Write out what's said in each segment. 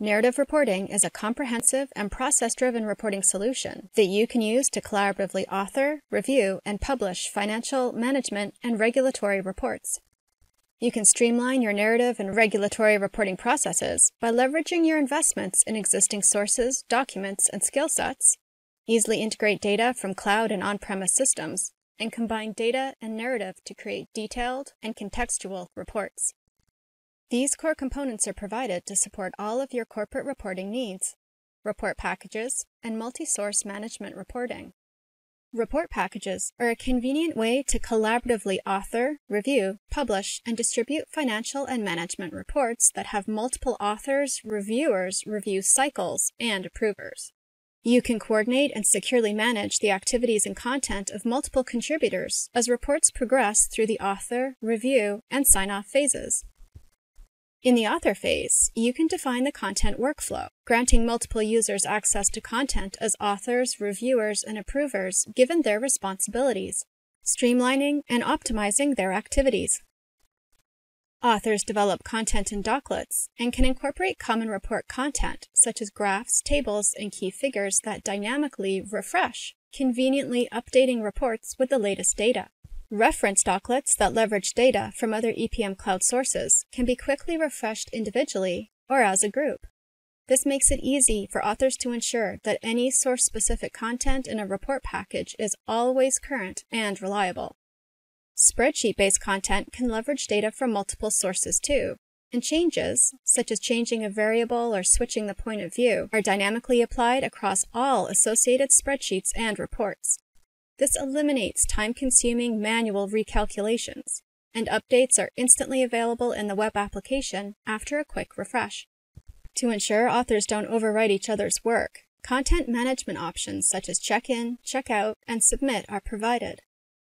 Narrative reporting is a comprehensive and process driven reporting solution that you can use to collaboratively author, review, and publish financial, management, and regulatory reports. You can streamline your narrative and regulatory reporting processes by leveraging your investments in existing sources, documents, and skill sets, easily integrate data from cloud and on premise systems, and combine data and narrative to create detailed and contextual reports. These core components are provided to support all of your corporate reporting needs, report packages, and multi-source management reporting. Report packages are a convenient way to collaboratively author, review, publish, and distribute financial and management reports that have multiple authors, reviewers, review cycles, and approvers. You can coordinate and securely manage the activities and content of multiple contributors as reports progress through the author, review, and sign-off phases. In the author phase, you can define the content workflow, granting multiple users access to content as authors, reviewers, and approvers given their responsibilities, streamlining and optimizing their activities. Authors develop content in doclets and can incorporate common report content, such as graphs, tables, and key figures that dynamically refresh, conveniently updating reports with the latest data. Reference doclets that leverage data from other EPM cloud sources can be quickly refreshed individually or as a group. This makes it easy for authors to ensure that any source-specific content in a report package is always current and reliable. Spreadsheet-based content can leverage data from multiple sources too, and changes, such as changing a variable or switching the point of view, are dynamically applied across all associated spreadsheets and reports. This eliminates time-consuming manual recalculations, and updates are instantly available in the web application after a quick refresh. To ensure authors don't overwrite each other's work, content management options such as check-in, check-out, and submit are provided.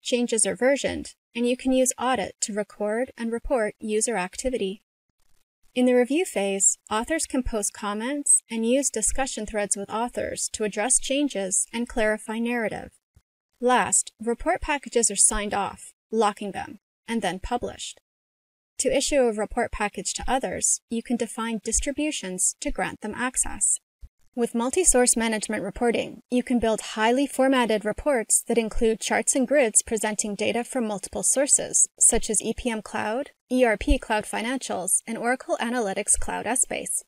Changes are versioned, and you can use Audit to record and report user activity. In the review phase, authors can post comments and use discussion threads with authors to address changes and clarify narrative. Last, report packages are signed off, locking them, and then published. To issue a report package to others, you can define distributions to grant them access. With multi-source management reporting, you can build highly formatted reports that include charts and grids presenting data from multiple sources, such as EPM Cloud, ERP Cloud Financials, and Oracle Analytics Cloud Essbase.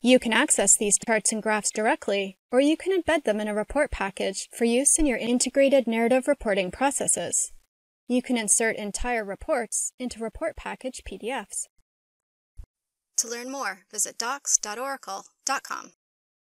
You can access these charts and graphs directly, or you can embed them in a report package for use in your integrated narrative reporting processes. You can insert entire reports into report package PDFs. To learn more, visit docs.oracle.com.